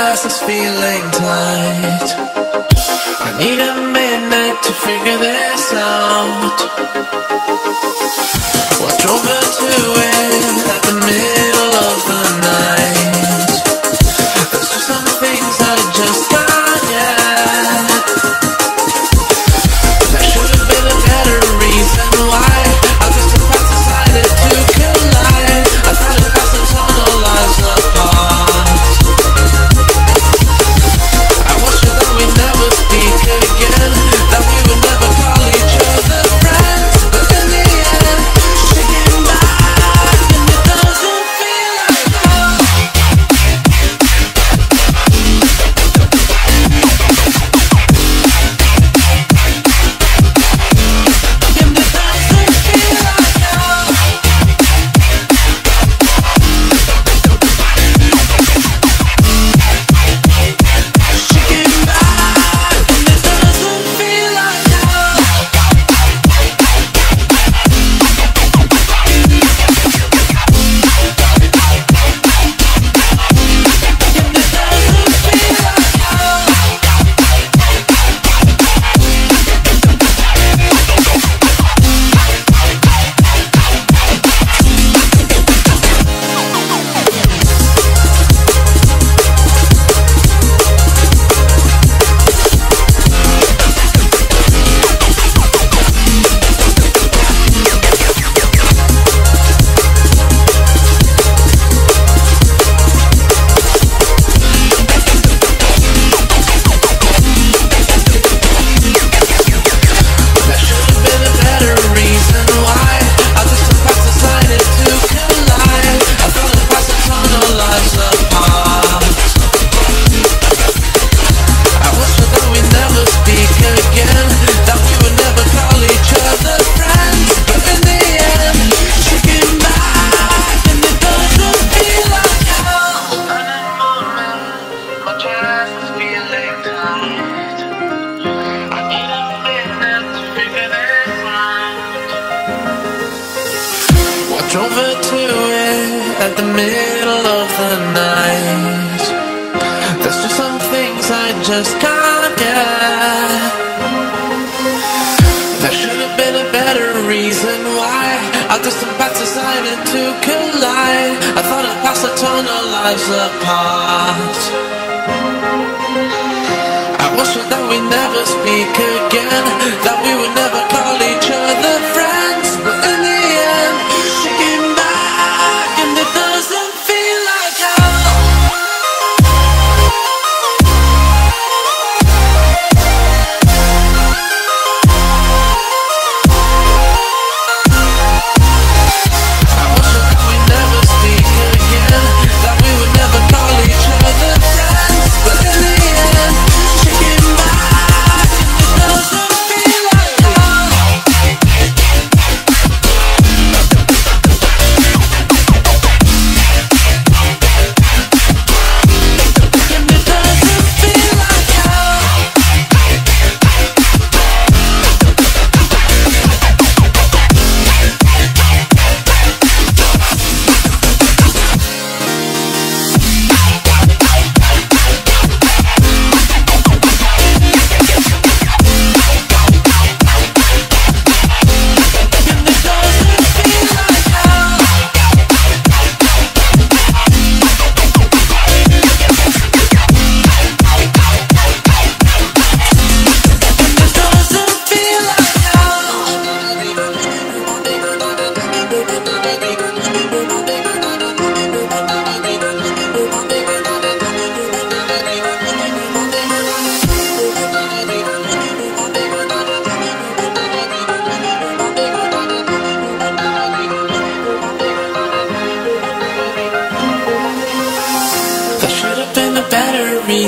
glass feeling tight. I need a minute to figure this out. What drove her to it at the minute. just can't get There should have been a better reason why Our distant paths decided to collide. I thought at past I torn our lives apart. I wish that we never speak again That we would never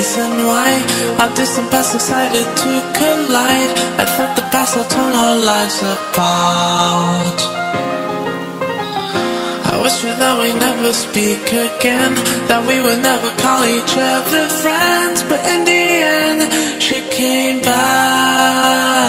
reason why Our distant past excited to collide. I thought the past will turn our lives apart. I wish that we never speak again That we would never call each other friends. But in the end, she came back.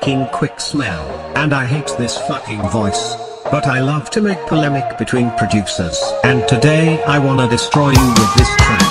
Fucking quick smell, and I hate this fucking voice. But I love to make polemic between producers, and today I wanna destroy you with this track.